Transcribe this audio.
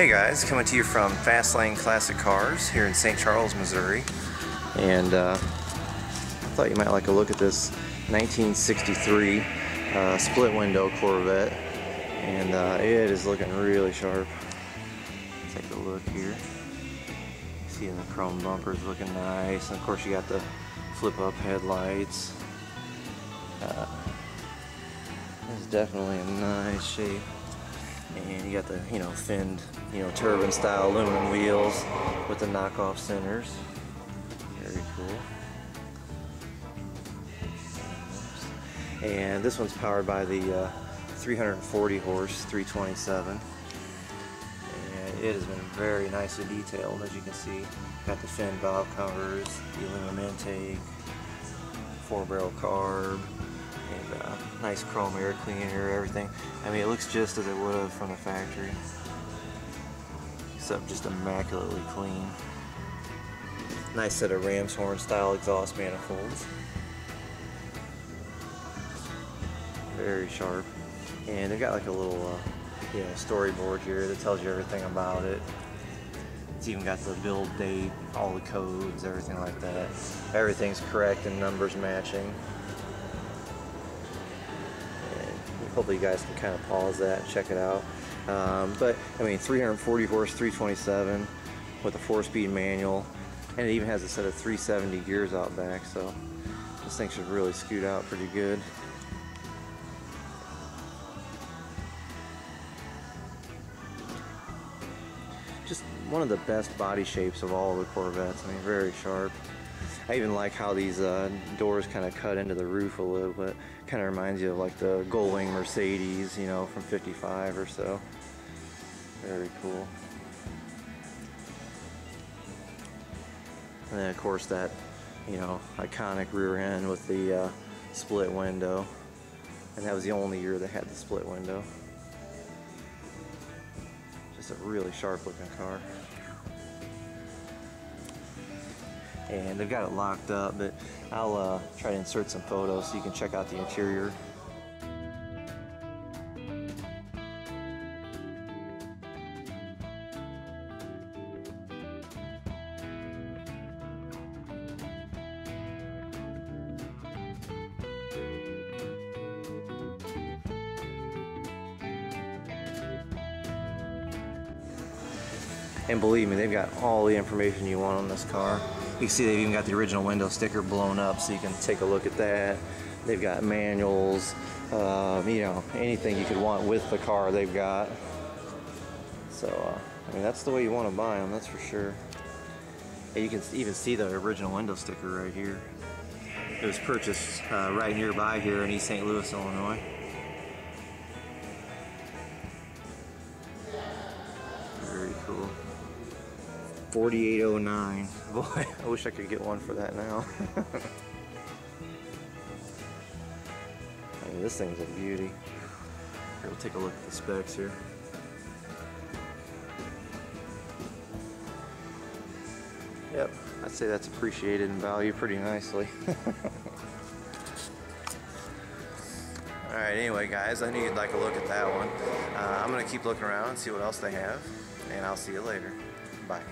Hey guys, coming to you from Fastlane Classic Cars here in St. Charles, Missouri. And uh, I thought you might like a look at this 1963 uh, split window Corvette. And uh, it is looking really sharp. Take a look here. See the chrome bumpers looking nice. And of course you got the flip up headlights. Uh, it's definitely in nice shape and you got the you know finned you know turbine style aluminum wheels with the knockoff centers. Very cool. And this one's powered by the uh, 340 horse 327 and it has been very nicely detailed as you can see. Got the fin valve covers the aluminum intake four barrel carb nice chrome air cleaner, everything. I mean, it looks just as it would have from the factory, except just immaculately clean. Nice set of ram's horn style exhaust manifolds. Very sharp. And they've got like a little, uh, storyboard here that tells you everything about it. It's even got the build date, all the codes, everything like that. Everything's correct and numbers matching. Hopefully you guys can kind of pause that and check it out. Um, but I mean, 340 horse, 327 with a four-speed manual, and it even has a set of 370 gears out back. So this thing should really scoot out pretty good. Just one of the best body shapes of all the Corvettes. I mean, very sharp. I even like how these uh, doors kind of cut into the roof a little bit. Kind of reminds you of like the Gullwing Mercedes, you know, from 55 or so. Very cool. And then of course that, you know, iconic rear end with the uh, split window. And that was the only year they had the split window. Just a really sharp looking car. And they've got it locked up but I'll uh, try to insert some photos so you can check out the interior And believe me, they've got all the information you want on this car. You can see they've even got the original window sticker blown up so you can take a look at that. They've got manuals, uh, you know, anything you could want with the car they've got. So, uh, I mean, that's the way you want to buy them, that's for sure. And you can even see the original window sticker right here. It was purchased uh, right nearby here in East St. Louis, Illinois. 4809. Boy, I wish I could get one for that now. I mean, this thing's a beauty. Here, we'll take a look at the specs here. Yep, I'd say that's appreciated in value pretty nicely. Alright, anyway guys, I knew you'd like a look at that one. Uh, I'm going to keep looking around and see what else they have, and I'll see you later. Bye.